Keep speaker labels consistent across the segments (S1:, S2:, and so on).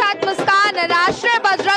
S1: साथ मुस्कान राष्ट्रीय बजरंग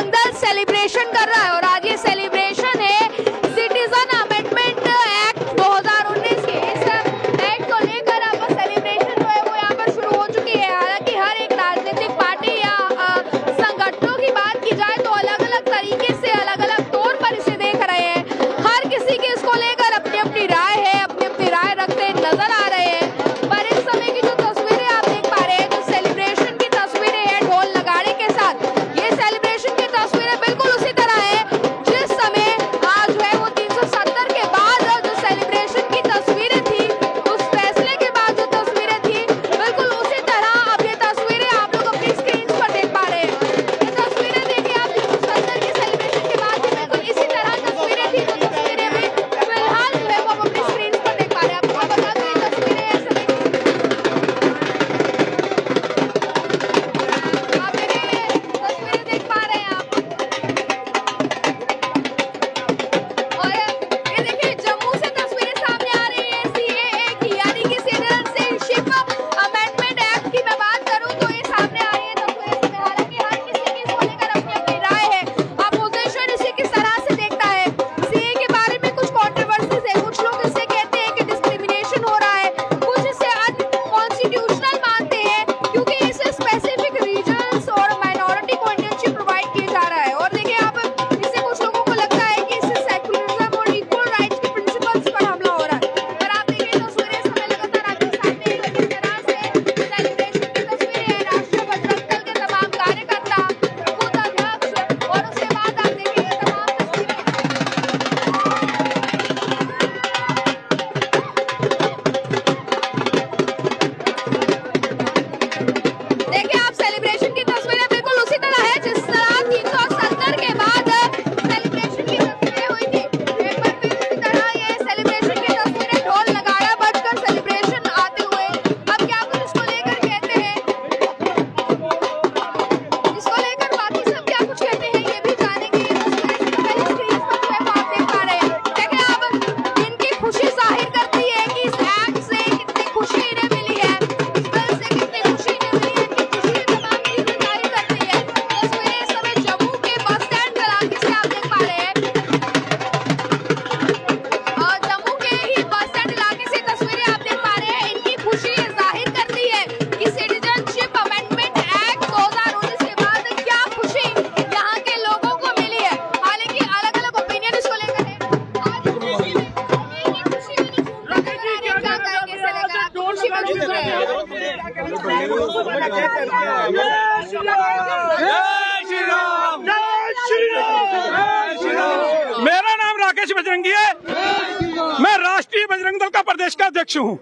S2: राकेश बजरंगी है। मैं राष्ट्रीय बजरंग दल का प्रदेश का अध्यक्ष हूँ।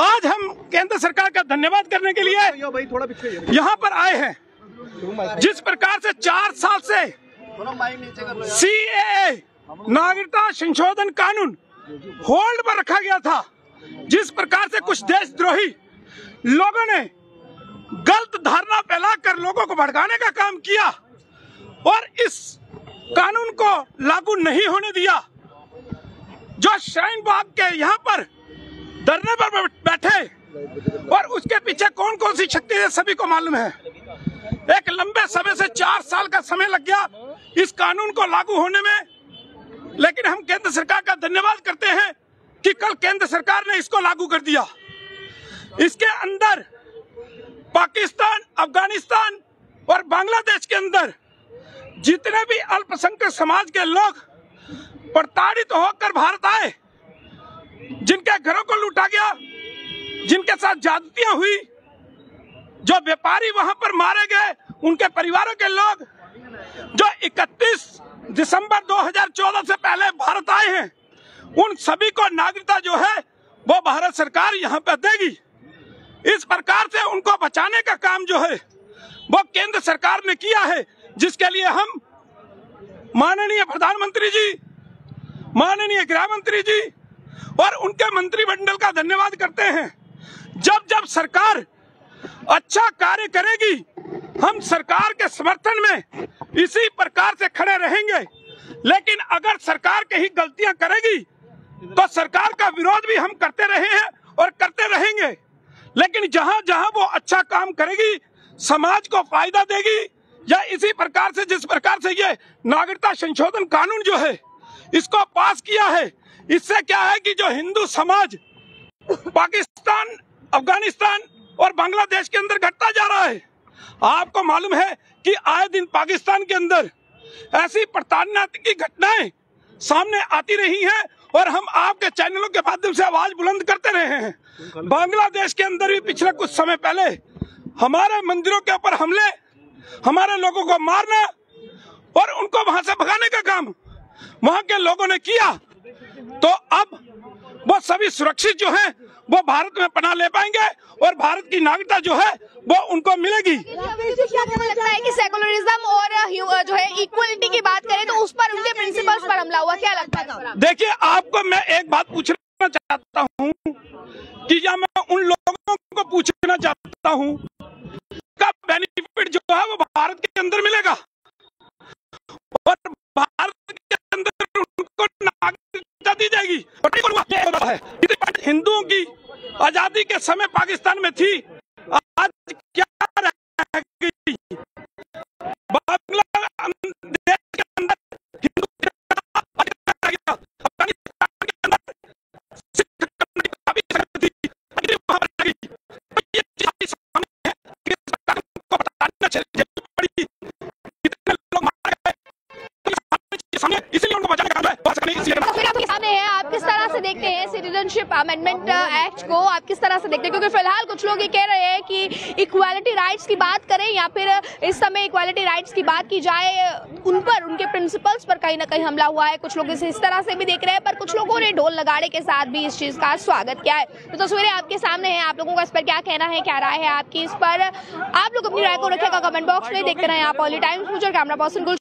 S2: आज हम केंद्र सरकार का धन्यवाद करने के लिए यहाँ पर आए हैं। जिस प्रकार से चार साल से सी ए नागरिकता संशोधन कानून होल्ड पर रखा गया था। जिस प्रकार से कुछ देशद्रोही लोगों ने गलत धारणा फैलाकर लोगों को भड़काने का काम किया और इस कानून को लागू नहीं होने दिया। जो शाइन बाग के यहाँ पर धरने पर बैठे, और उसके पीछे कौन कौन सी शक्ति है, सभी को मालूम है। एक लंबे समय से चार साल का समय लग गया इस कानून को लागू होने में। लेकिन हम केंद्र सरकार का धन्यवाद करते हैं कि कल केंद्र सरकार ने इसको लागू कर दिया। इसके अंदर पाकिस्तान, अफ़गानिस्तान और बांग्लादेश के अंदर जितने भी अल्पसंख्यक समाज के लोग प्रताड़ित होकर भारत आए, जिनके घरों को लूटा गया, जिनके साथ जादतियाँ हुई, जो व्यापारी वहाँ पर मारे गए, उनके परिवारों के लोग जो 31 दिसंबर 2014 से पहले भारत आए हैं, उन सभी को नागरिकता जो है, वो भारत सरकार यहाँ पे देगी। इस प्रकार से उनको बचाने का काम जो है, वो केंद्र सरकार ने किया है। जिसके लिए हम माननीय प्रधानमंत्री जी, माननीय गृह मंत्री जी और उनके मंत्रिमंडल का धन्यवाद करते हैं। जब जब सरकार अच्छा कार्य करेगी, हम सरकार के समर्थन में इसी प्रकार से खड़े रहेंगे। लेकिन अगर सरकार कहीं गलतियाँ करेगी तो सरकार का विरोध भी हम करते रहे हैं और करते रहेंगे। लेकिन जहाँ जहाँ वो अच्छा काम करेगी, समाज को फ़ायदा देगी या इसी प्रकार से, जिस प्रकार से ये नागरिकता संशोधन कानून जो है, इसको पास किया है, इससे क्या है कि जो हिंदू समाज पाकिस्तान, अफ़गानिस्तान और बांग्लादेश के अंदर घटता जा रहा है, आपको मालूम है कि आए दिन पाकिस्तान के अंदर ऐसी प्रताड़ना की घटनाएँ सामने आती रही हैं और हम आपके चैनलों के माध्यम से आवाज़ बुलंद करते रहे हैं। बांग्लादेश के अंदर भी पिछले कुछ समय पहले हमारे मंदिरों के ऊपर हमले हमारे लोगों को मारना और उनको वहाँ से भगाने का काम वहाँ के लोगों ने किया तो अब वो सभी सुरक्षित जो हैं वो भारत में पना ले पाएँगे और भारत की नागरिकता जो है वो उनको मिलेगी।
S1: आपको लगता है कि सेकुलरिज्म और जो है इक्वलिटी की बात करें तो उस पर उनके प्रिंसिपल्स पर हमला हुआ क्या लगता है?
S2: देखिए आपको मैं एक बात पूछना चाहता हूँ कि या मैं उन लोगों को पूछना चाहता हूँ अंदर मिलेगा। और भारत के अंदर उनको नागरिकता दी जाएगी। हिंदुओं की आज़ादी के समय पाकिस्तान में थी। आज क्या
S1: देखते हैं सिटीजनशिप अमेंडमेंट एक्ट को आप किस तरह से देखते हैं? क्योंकि फ़िलहाल कुछ लोग ये कह रहे हैं कि इक्वालिटी राइट्स की बात करें या फिर इस समय इक्वालिटी राइट्स की बात की जाए, उन पर, उनके प्रिंसिपल्स पर कहीं ना कहीं हमला हुआ है। कुछ लोग इसे इस तरह से भी देख रहे हैं, पर कुछ लोगों ने ढोल लगाड़े के साथ भी इस चीज़ का स्वागत किया है। तो तस्वीरें आपके सामने हैं, आप लोगों का इस पर क्या कहना है, क्या राय है आपकी इस पर? आप लोग अपनी राय को रखेगा कमेंट बॉक्स में देखते रहे आप Olly Times future camera person